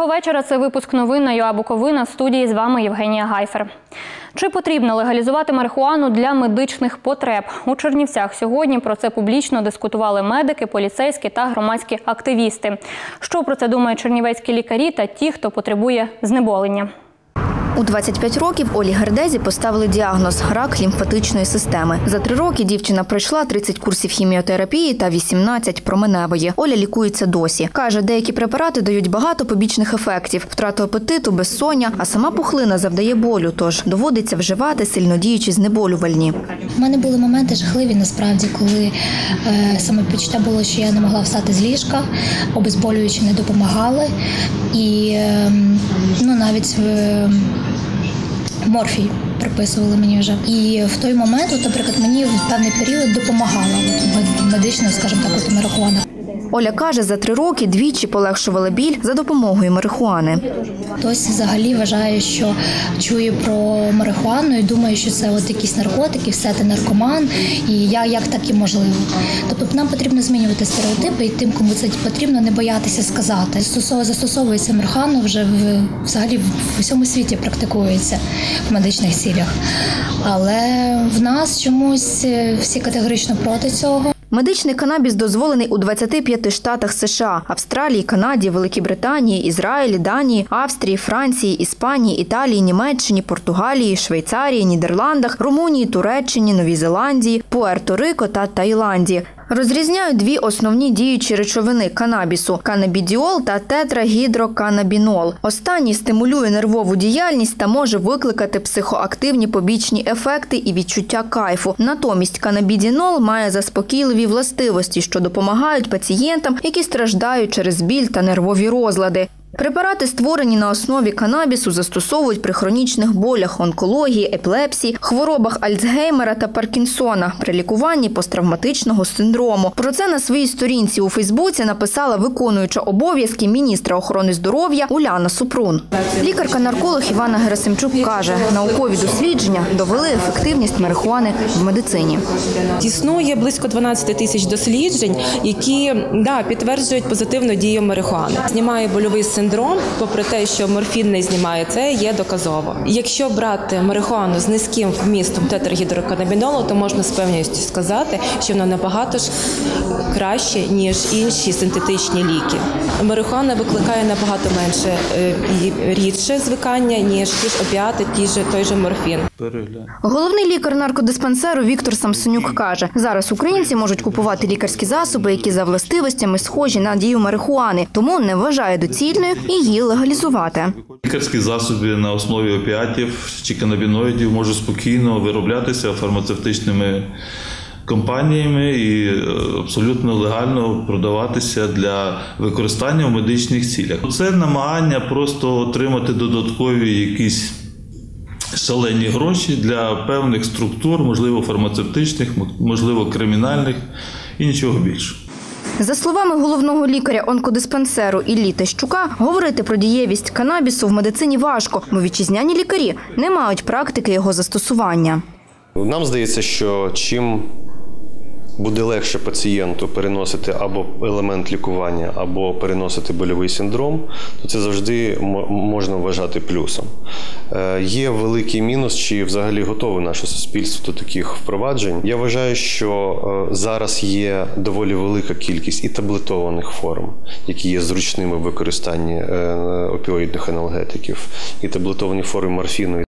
Доброго вечора. Це випуск новин на ЮА Буковина. В студії з вами Євгенія Гайфер. Чи потрібно легалізувати марихуану для медичних потреб? У Чернівцях сьогодні про це публічно дискутували медики, поліцейські та громадські активісти. Що про це думають чернівецькі лікарі та ті, хто потребує знеболення? У 25 років Олі Гердезі поставили діагноз рак лімфатичної системи. За три роки дівчина пройшла 30 курсів хіміотерапії та 18 променевої. Оля лікується досі. Каже, деякі препарати дають багато побічних ефектів: втрату апетиту, безсоння, а сама пухлина завдає болю, тож доводиться вживати сильнодіючі знеболювальні. У мене були моменти жахливі насправді, коли е, саме почуття було, що я не могла встати з ліжка, обезболюючі не допомагали. І е, ну, навіть е, морфій приписували мені вже. І в той момент, от, наприклад, мені в певний період допомагала от, мед- медично, скажімо так, от марихуана. Оля каже, за три роки двічі полегшувала біль за допомогою марихуани. Хтось взагалі вважає, що чує про марихуану і думає, що це от якісь наркотики, все ти наркоман, і я як так і можливо. Тобто нам потрібно змінювати стереотипи, і тим, кому це потрібно, не боятися сказати. Застосовує- Застосовується марихуана вже в взагалі в усьому світі практикується в медичних цілях. Але в нас чомусь е, всі категорично проти цього. Медичний канабіс дозволений у 25 штатах США, Австралії, Канаді, Великій Британії, Ізраїлі, Данії, Австрії, Франції, Іспанії, Італії, Німеччині, Португалії, Швейцарії, Нідерландах, Румунії, Туреччині, Новій Зеландії, Пуерто-Рико та Таїланді. Розрізняють дві основні діючі речовини канабісу – канабідіол та тетрагідроканабінол. Останній стимулює нервову діяльність та може викликати психоактивні побічні ефекти і відчуття кайфу. Натомість канабідінол має заспокійливі властивості, що допомагають пацієнтам, які страждають через біль та нервові розлади. Препарати, створені на основі канабісу, застосовують при хронічних болях, онкології, епілепсії, хворобах Альцгеймера та Паркінсона, при лікуванні посттравматичного синдрому. Про це на своїй сторінці у Фейсбуці написала виконуюча обов'язки міністра охорони здоров'я Уляна Супрун. Лікарка-нарколог Івана Герасимчук каже, наукові дослідження довели ефективність марихуани в медицині. Існує близько 12 тисяч досліджень, які да, підтверджують позитивну дію марихуани. Знімає больовий синдром, попри те, що морфін не знімає, це є доказово. Якщо брати марихуану з низьким вмістом тетрагідроканабінолу, то можна з певністю сказати, що вона набагато ж краще ніж інші синтетичні ліки. Марихуана викликає набагато менше е, і рідше звикання, ніж ті ж опіати, ті ж той же морфін. Головний лікар наркодиспансеру Віктор Самсонюк каже, зараз українці можуть купувати лікарські засоби, які за властивостями схожі на дію марихуани, тому не вважає доцільною її легалізувати. Лікарські засоби на основі опіатів чи канабіноїдів можуть спокійно вироблятися фармацевтичними компаніями і е, абсолютно легально продаватися для використання в медичних цілях. Це намагання просто отримати додаткові якісь шалені гроші для певних структур, можливо, фармацевтичних, можливо, кримінальних і нічого більше. За словами головного лікаря онкодиспансеру Іллі Тещука, говорити про дієвість канабісу в медицині важко, бо вітчизняні лікарі не мають практики його застосування. Нам здається, що чим буде легше пацієнту переносити або елемент лікування, або переносити больовий синдром, то це завжди мо- можна вважати плюсом. Е, Є великий мінус, чи взагалі готове наше суспільство до таких впроваджень. Я вважаю, що е, зараз є доволі велика кількість і таблетованих форм, які є зручними в використанні е, опіоїдних аналгетиків, і таблетовані форми морфіну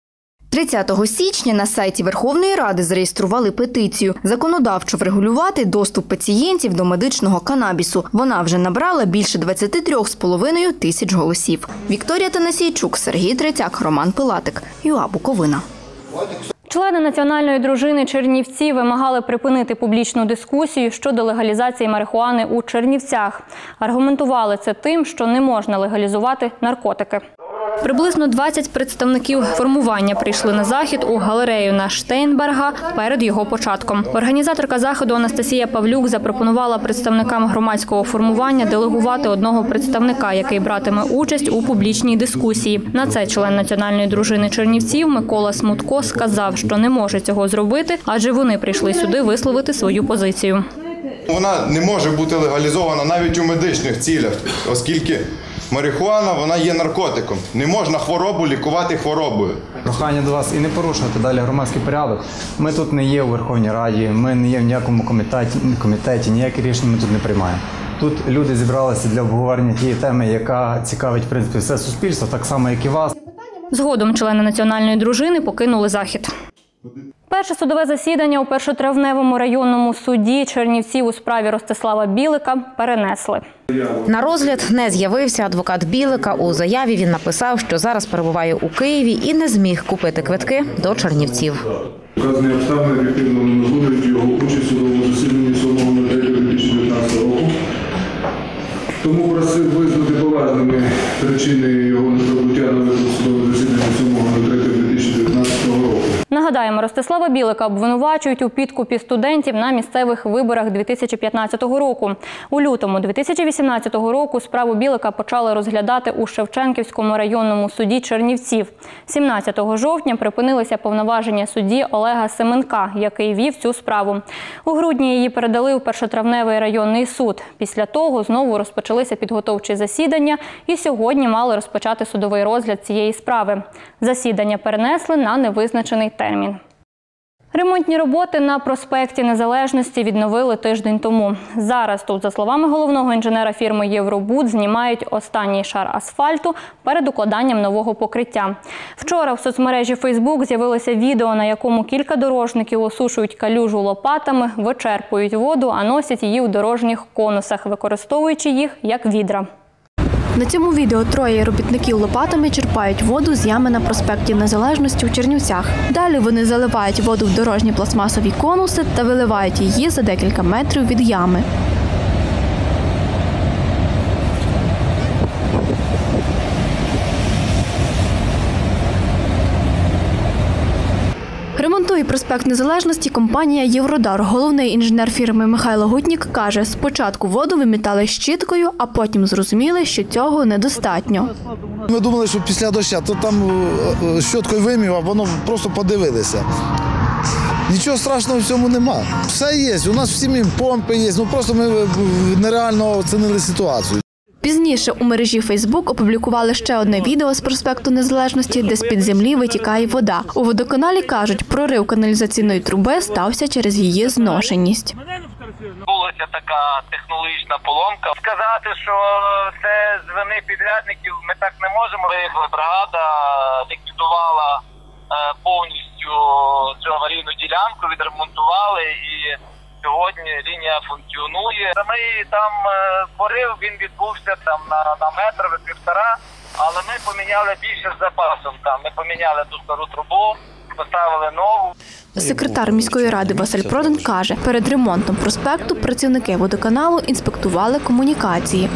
30 січня на сайті Верховної Ради зареєстрували петицію законодавчо врегулювати доступ пацієнтів до медичного канабісу. Вона вже набрала більше 23,5 тисяч голосів. Вікторія Танасійчук, Сергій Третяк, Роман Пилатик. ЮА Буковина. Члени національної дружини Чернівці вимагали припинити публічну дискусію щодо легалізації марихуани у Чернівцях. Аргументували це тим, що не можна легалізувати наркотики. Приблизно 20 представників формування прийшли на захід у галерею на Штейнберга перед його початком. Організаторка заходу Анастасія Павлюк запропонувала представникам громадського формування делегувати одного представника, який братиме участь у публічній дискусії. На це член національної дружини Чернівців Микола Смутко сказав, що не може цього зробити, адже вони прийшли сюди висловити свою позицію. Вона не може бути легалізована навіть у медичних цілях, оскільки марихуана вона є наркотиком. Не можна хворобу лікувати хворобою. Прохання до вас і не порушувати далі громадський порядок. Ми тут не є у Верховній Раді, ми не є в ніякому комітеті, комітеті ніякі рішення ми тут не приймаємо. Тут люди зібралися для обговорення тієї теми, яка цікавить в принципі все суспільство, так само як і вас. Згодом члени національної дружини покинули захід. Перше судове засідання у першотравневому районному суді Чернівців у справі Ростислава Білика перенесли. На розгляд не з'явився адвокат Білика. У заяві він написав, що зараз перебуває у Києві і не зміг купити квитки до Чернівців. Вказані обставини об'єктивно унеможливлюють його участь у судовому засіданні 7.03.2019 року. Тому просив визнати поважними причини його неприбуття на виклик Нагадаємо, Ростислава Білика обвинувачують у підкупі студентів на місцевих виборах 2015 року. У лютому 2018 року справу Білика почали розглядати у Шевченківському районному суді Чернівців. 17 жовтня припинилися повноваження судді Олега Семенка, який вів цю справу. У грудні її передали у першотравневий районний суд. Після того знову розпочалися підготовчі засідання, і сьогодні мали розпочати судовий розгляд цієї справи. Засідання перенесли на невизначений термін. Ремонтні роботи на проспекті Незалежності відновили тиждень тому. Зараз тут, за словами головного інженера фірми Євробуд, знімають останній шар асфальту перед укладанням нового покриття. Вчора в соцмережі Фейсбук з'явилося відео, на якому кілька дорожників осушують калюжу лопатами, вичерпують воду, а носять її у дорожніх конусах, використовуючи їх як відра. На цьому відео троє робітників лопатами черпають воду з ями на проспекті Незалежності у Чернівцях. Далі вони заливають воду в дорожні пластмасові конуси та виливають її за декілька метрів від ями. Ремонтує проспект Незалежності компанія Євродар. Головний інженер фірми Михайло Гутнік каже, спочатку воду вимітали щіткою, а потім зрозуміли, що цього недостатньо. Ми думали, що після дощу, то там е, е, вимів, а воно просто подивилися. Нічого страшного в цьому нема. Все є. У нас всі мі- помпи є. Ну просто ми е, нереально оцінили ситуацію. Пізніше у мережі Фейсбук опублікували ще одне відео з проспекту Незалежності, де з-під землі витікає вода. У водоканалі кажуть, прорив каналізаційної труби стався через її зношеність. Була така технологічна поломка. Сказати, що це з вини підрядників, ми так не можемо. Виїхала бригада, ліквідувала е, повністю цю аварійну ділянку, відремонтували і сьогодні лінія функціонує. Самий там е, порив він відбувся там на, на метр півтора, але ми поміняли більше з запасом. Там ми поміняли ту стару трубу, поставили нову. Секретар міської ради Василь Продан каже, перед ремонтом проспекту працівники водоканалу інспектували комунікації.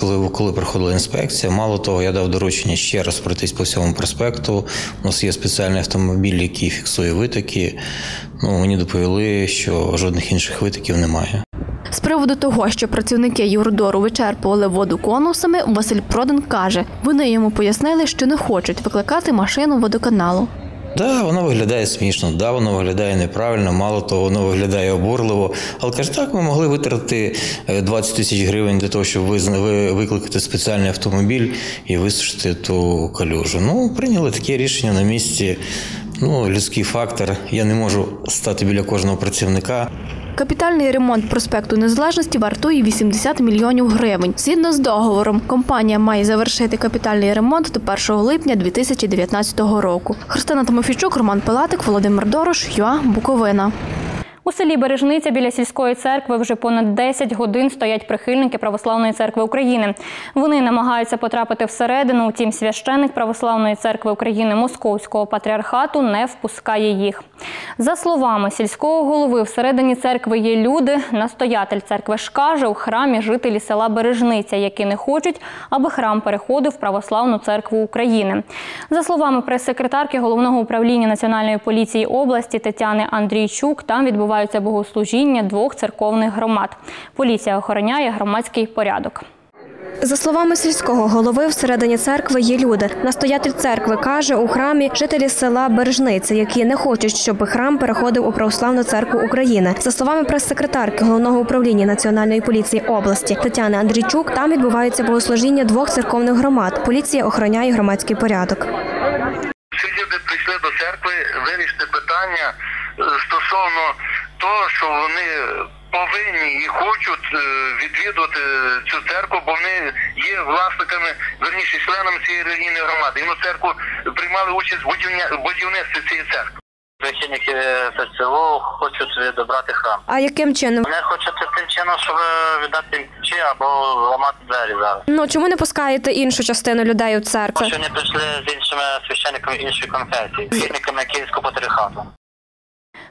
Коли, коли проходила інспекція, мало того, я дав доручення ще раз пройтись по всьому проспекту. У нас є спеціальний автомобіль, який фіксує витоки. Ну, мені доповіли, що жодних інших витоків немає. З приводу того, що працівники Юрдору вичерпували воду конусами, Василь Продан каже, вони йому пояснили, що не хочуть викликати машину водоканалу. Да, воно виглядає смішно, да, воно виглядає неправильно, мало того, воно виглядає обурливо. Але каже, так, ми могли витратити е, 20 тисяч гривень для того, щоб ви- викликати спеціальний автомобіль і висушити ту калюжу. Ну, прийняли таке рішення на місці. Ну, людський фактор. Я не можу стати біля кожного працівника. Капітальний ремонт проспекту Незалежності вартує 80 мільйонів гривень. Згідно з договором, компанія має завершити капітальний ремонт до 1 липня 2019 року. Христина Тимофійчук, Роман Пилатик, Володимир Дорош, ЮА, Буковина. У селі Бережниця біля сільської церкви вже понад 10 годин стоять прихильники Православної церкви України. Вони намагаються потрапити всередину, утім священик Православної церкви України Московського патріархату не впускає їх. За словами сільського голови, всередині церкви є люди. Настоятель церкви ж каже, у храмі жителі села Бережниця, які не хочуть, аби храм переходив в Православну церкву України. За словами прес-секретарки головного управління Національної поліції області Тетяни Андрійчук, там відбуваються богослужіння двох церковних громад. Поліція охороняє громадський порядок. За словами сільського голови, всередині церкви є люди. Настоятель церкви каже, у храмі жителі села Бережниця, які не хочуть, щоб храм переходив у православну церкву України. За словами прес-секретарки головного управління національної поліції області Тетяни Андрійчук, там відбувається богослужіння двох церковних громад. Поліція охороняє громадський порядок. Ці люди прийшли до церкви вирішити питання е, стосовно того, що вони повинні і хочуть е, відвідувати цю церкву, бо вони є власниками, верніше членами цієї релігійної громади. І на церкву приймали участь в будівня- будівництві цієї церкви. Священники ФСО хочуть відобрати храм. А яким чином? Вони хочуть тим чином, щоб віддати чи або ламати двері зараз. Ну чому не пускаєте іншу частину людей у церкву? Що вони прийшли з іншими священниками іншої конфесії, священниками Київського патріархату.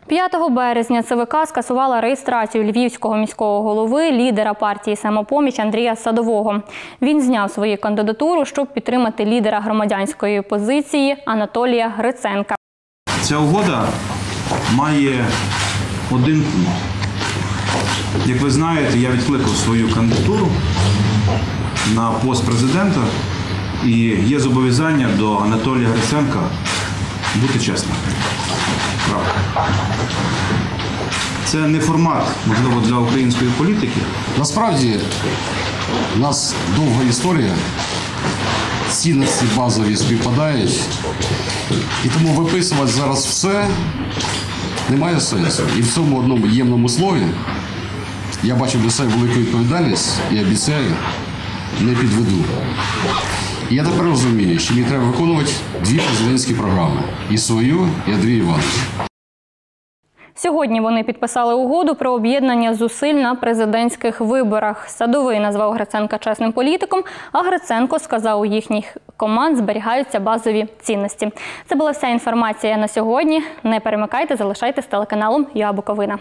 5 березня ЦВК скасувала реєстрацію львівського міського голови, лідера партії «Самопоміч» Андрія Садового. Він зняв свою кандидатуру, щоб підтримати лідера громадянської позиції Анатолія Гриценка. Ця угода має один пункт. Як ви знаєте, я відкликав свою кандидатуру на пост президента і є зобов'язання до Анатолія Гриценка бути чесним. Правда. Це не формат, можливо, для української політики. Насправді у нас довга історія, цінності базові співпадають, і тому виписувати зараз все немає сенсу. І в цьому одному ємному слові я бачу для себе велику відповідальність і обіцяю, не підведу. І я тепер розумію, що мені треба виконувати дві президентські програми і свою, і Андрія Івановича. Сьогодні вони підписали угоду про об'єднання зусиль на президентських виборах. Садовий назвав Гриценка чесним політиком, а Гриценко сказав, у їхніх команд зберігаються базові цінності. Це була вся інформація на сьогодні. Не перемикайте, залишайтесь телеканалом «Я Буковина».